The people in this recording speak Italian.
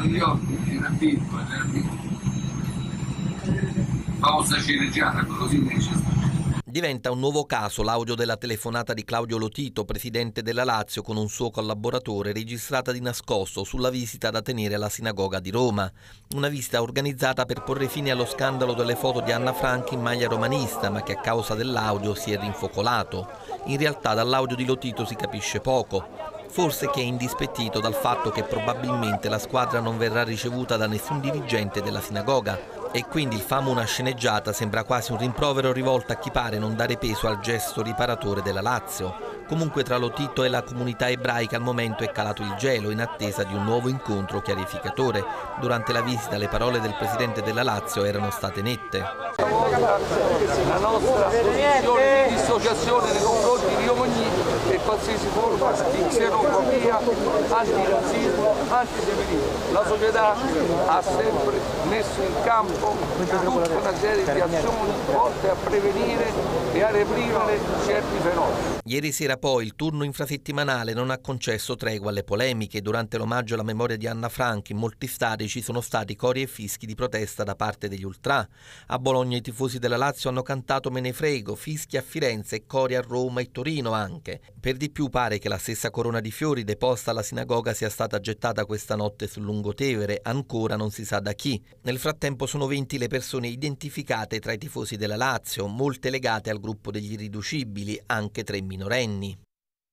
Gli occhi, era piccolo, era piccolo. Famosa sceneggiata, così invece Diventa un nuovo caso l'audio della telefonata di Claudio Lotito, presidente della Lazio, con un suo collaboratore, registrata di nascosto sulla visita da tenere alla sinagoga di Roma. Una visita organizzata per porre fine allo scandalo delle foto di Anna Franchi in maglia romanista, ma che a causa dell'audio si è rinfocolato. In realtà dall'audio di Lotito si capisce poco forse che è indispettito dal fatto che probabilmente la squadra non verrà ricevuta da nessun dirigente della sinagoga e quindi il famo una sceneggiata sembra quasi un rimprovero rivolto a chi pare non dare peso al gesto riparatore della Lazio. Comunque tra Lotito e la comunità ebraica al momento è calato il gelo in attesa di un nuovo incontro chiarificatore. Durante la visita le parole del presidente della Lazio erano state nette. La nostra posizione di dissociazione nei confronti qualsiasi forma di xenofobia, antirazzismo, antisemitismo. La società ha sempre messo in campo tutta una serie di azioni volte a prevenire e a reprimere certi fenomeni. Ieri sera poi il turno infrasettimanale non ha concesso tregua alle polemiche. Durante l'omaggio alla memoria di Anna Franchi in molti stadi ci sono stati cori e fischi di protesta da parte degli ultra. A Bologna i tifosi della Lazio hanno cantato Me ne frego, fischi a Firenze e cori a Roma e Torino anche. Per di più pare che la stessa corona di fiori deposta alla sinagoga sia stata gettata questa notte sul Lungotevere, ancora non si sa da chi. Nel frattempo sono 20 le persone identificate tra i tifosi della Lazio, molte legate al gruppo degli irriducibili, anche tre minorenni.